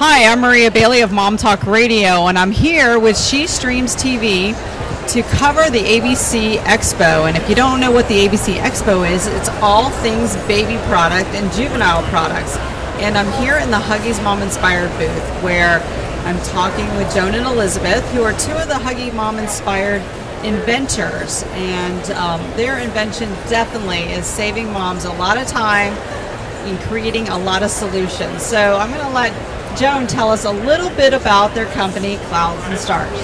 Hi, I'm Maria Bailey of Mom Talk Radio, and I'm here with She Streams TV to cover the ABC Expo. And if you don't know what the ABC Expo is, it's all things baby product and juvenile products. And I'm here in the Huggies Mom Inspired booth where I'm talking with Joan and Elizabeth, who are two of the Huggy Mom Inspired inventors. And um, their invention definitely is saving moms a lot of time in creating a lot of solutions. So I'm going to let Joan tell us a little bit about their company, Clouds and Stars.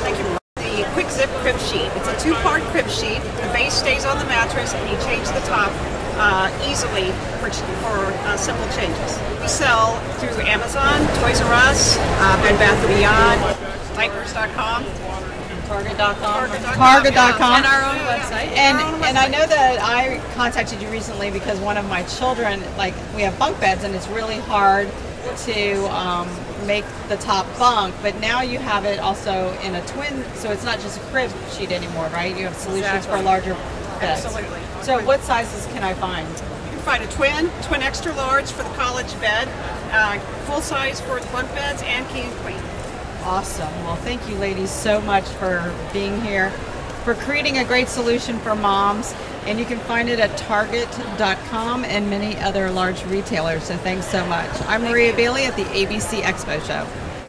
Thank you. The QuickZip Crib Sheet. It's a two-part crib sheet. The base stays on the mattress and you change the top uh, easily for, for uh, simple changes. We sell through Amazon, Toys R Us, uh, Bed Bath & Beyond, Diapers.com. Target.com. Target.com. Target.com. And our own website. And Our own and I know that I contacted you recently because one of my children, like we have bunk beds, and it's really hard to um, make the top bunk. But now you have it also in a twin, so it's not just a crib sheet anymore, right? You have solutions for Exactly. larger beds. Absolutely. So what sizes can I find? You can find a twin, twin extra large for the college bed, uh, full size for the bunk beds, and king and queen. Awesome. Well, thank you, ladies, so much for being here, for creating a great solution for moms. And you can find it at Target.com and many other large retailers. So thanks so much. I'm Maria Bailey at the ABC Expo Show.